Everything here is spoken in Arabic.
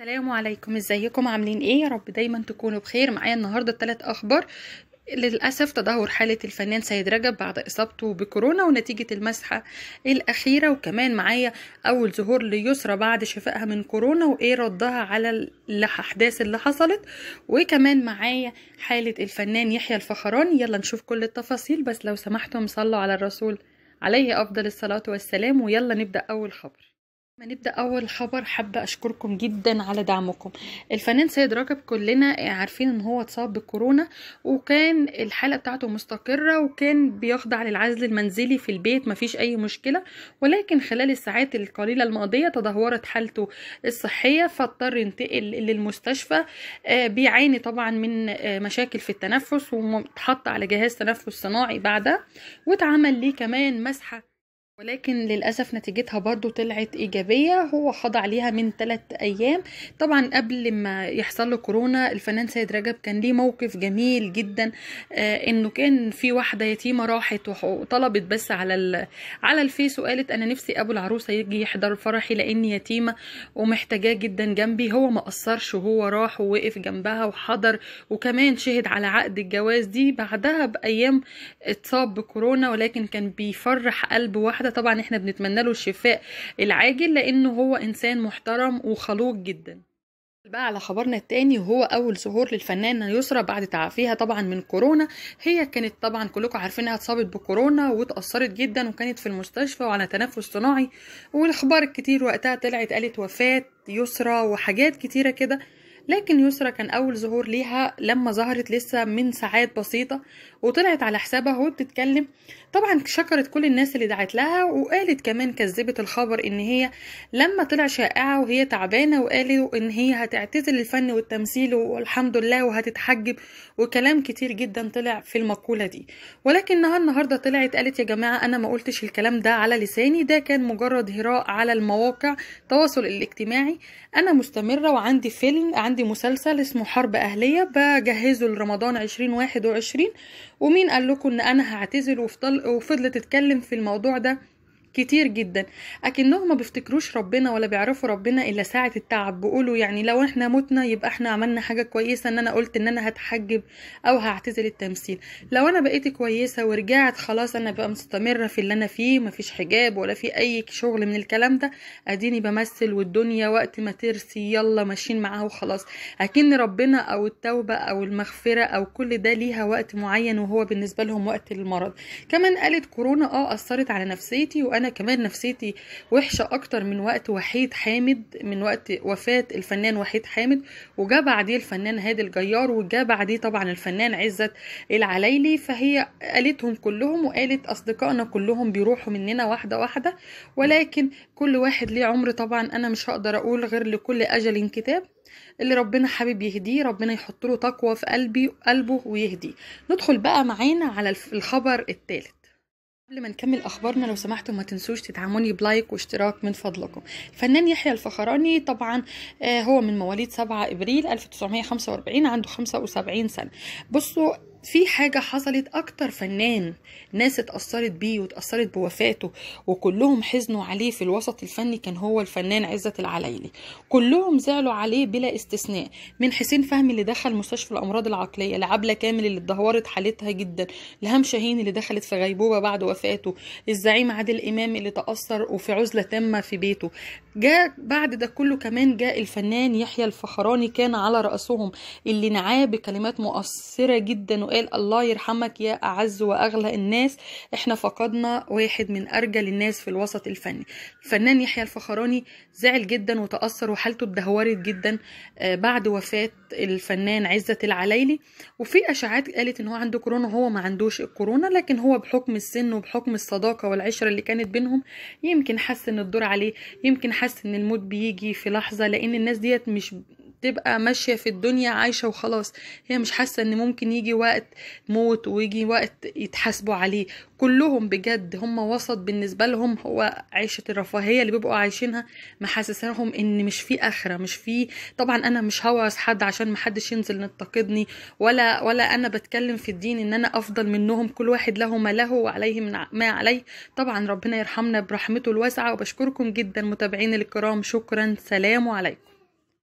السلام عليكم. ازيكم؟ عاملين إيه؟ يا رب دايما تكونوا بخير. معايا النهارده ثلاث أخبار. للأسف تدهور حالة الفنان سيد رجب بعد إصابته بكورونا ونتيجة المسحة الأخيرة. وكمان معايا أول ظهور ليسرى بعد شفائها من كورونا وإيه ردها على الأحداث اللي حصلت. وكمان معايا حالة الفنان يحيى الفخراني. يلا نشوف كل التفاصيل بس لو سمحتم صلوا على الرسول عليه أفضل الصلاة والسلام. ويلا نبدأ أول خبر. ما نبدأ أول خبر حابة أشكركم جدا على دعمكم. الفنان سيد رجب كلنا عارفين إن هو اتصاب بكورونا وكان الحالة بتاعته مستقرة وكان بيخضع للعزل المنزلي في البيت مفيش أي مشكلة. ولكن خلال الساعات القليلة الماضية تدهورت حالته الصحية فاضطر ينتقل للمستشفى. آه بيعاني طبعا من آه مشاكل في التنفس واتحط على جهاز تنفس صناعي بعدها واتعمل ليه كمان مسحة ولكن للأسف نتيجتها برضو طلعت إيجابية. هو خضع ليها من ثلاث أيام. طبعا قبل ما يحصل له كورونا الفنان سيد رجب كان ليه موقف جميل جدا آه إنه كان في واحدة يتيمة راحت وطلبت بس على على الفيس وقالت أنا نفسي أبو العروسة يجي يحضر فرحي لأني يتيمة ومحتاجاه جدا جنبي. هو ما قصرش وهو راح ووقف جنبها وحضر وكمان شهد على عقد الجواز دي. بعدها بأيام اتصاب بكورونا ولكن كان بيفرح قلب واحدة طبعا إحنا بنتمنى له الشفاء العاجل لأنه هو إنسان محترم وخلوق جدا. بقى على خبرنا التاني وهو أول ظهور للفنانة يسرى بعد تعافيها طبعا من كورونا. هي كانت طبعا كلكم عارفين إنها اتصابت بكورونا واتاثرت جدا وكانت في المستشفى وعلى تنفس صناعي. والأخبار الكتير وقتها طلعت قالت وفاة يسرى وحاجات كتيرة كده. لكن يسرى كان أول ظهور ليها لما ظهرت لسه من ساعات بسيطة. وطلعت على حسابها وهي بتتكلم. طبعا شكرت كل الناس اللي دعت لها وقالت كمان كذبت الخبر إن هي لما طلع شائعة وهي تعبانة وقالوا إن هي هتعتزل الفن والتمثيل والحمد لله وهتتحجب وكلام كتير جدا طلع في المقولة دي. ولكنها النهاردة طلعت قالت يا جماعة أنا ما قلتش الكلام ده على لساني ده كان مجرد هراء على المواقع التواصل الاجتماعي. أنا مستمرة وعندي فيلم عندي مسلسل اسمه حرب أهلية بجهزه لرمضان 2021 ومين قال لكم إن أنا هعتزل وفضل وفضلت تتكلم في الموضوع ده؟ كتير جدا. أكنهم ما بيفتكروش ربنا ولا بيعرفوا ربنا إلا ساعة التعب. بيقولوا يعني لو إحنا متنا يبقى إحنا عملنا حاجة كويسة إن أنا قلت إن أنا هتحجب أو هعتزل التمثيل. لو أنا بقيت كويسة ورجعت خلاص أنا بقى مستمرة في اللي أنا فيه مفيش حجاب ولا في أي شغل من الكلام ده أديني بمثل والدنيا وقت ما ترسي يلا ماشيين معاها وخلاص. أكن ربنا أو التوبة أو المغفرة أو كل ده ليها وقت معين وهو بالنسبة لهم وقت المرض. كمان قالت كورونا آه أثرت على نفسيتي وأنا كمان نفسيتي وحشة أكتر من وقت وحيد حامد من وقت وفاة الفنان وحيد حامد وجا بعديه الفنان هادي الجيار وجا بعديه طبعا الفنان عزت العليلي فهي قالتهم كلهم وقالت أصدقائنا كلهم بيروحوا مننا واحدة واحدة. ولكن كل واحد ليه عمر طبعا أنا مش هقدر أقول غير لكل أجل كتاب اللي ربنا حابب يهديه ربنا يحط له تقوى في قلبي قلبه ويهديه. ندخل بقى معانا على الخبر الثالث قبل ما نكمل أخبارنا لو سمحتوا ما تنسوش تدعموني بلايك واشتراك من فضلكم. الفنان يحيى الفخراني طبعا هو من مواليد 7 إبريل 1945 عنده 75 سنة. بصوا في حاجة حصلت أكتر فنان ناس اتأثرت بيه واتأثرت بوفاته وكلهم حزنوا عليه في الوسط الفني كان هو الفنان عزت العلايلي. كلهم زعلوا عليه بلا استثناء. من حسين فهمي اللي دخل مستشفى الأمراض العقلية لعبلة كامل اللي اتدهورت حالتها جدا لهام شاهين اللي دخلت في غيبوبة بعد وفاته الزعيم عادل إمام اللي تأثر وفي عزلة تامة في بيته. جاء بعد ده كله كمان جاء الفنان يحيى الفخراني كان على رأسهم اللي نعاه بكلمات مؤثرة جدا وقال الله يرحمك يا أعز وأغلى الناس. إحنا فقدنا واحد من أرجل الناس في الوسط الفني. الفنان يحيى الفخراني زعل جدا وتأثر وحالته اتدهورت جدا بعد وفاة الفنان عزت العلايلي وفي أشاعات قالت إن هو عنده كورونا وهو ما عندوش الكورونا لكن هو بحكم السن وبحكم الصداقة والعشرة اللي كانت بينهم يمكن حس إن الدور عليه يمكن حس إن الموت بيجي في لحظة لأن الناس ديت مش تبقى ماشية في الدنيا عايشة وخلاص. هي مش حاسة إن ممكن يجي وقت موت ويجي وقت يتحاسبوا عليه. كلهم بجد هم وسط بالنسبة لهم هو عيشة الرفاهية اللي بيبقوا عايشينها محسساهم إن مش في آخرة مش في طبعا أنا مش هوعظ حد عشان محدش ينزل ينتقدني ولا ولا أنا بتكلم في الدين إن أنا أفضل منهم. كل واحد له ما له وعليه من ما عليه. طبعا ربنا يرحمنا برحمته الواسعة وبشكركم جدا متابعين الكرام. شكرا. سلام عليكم.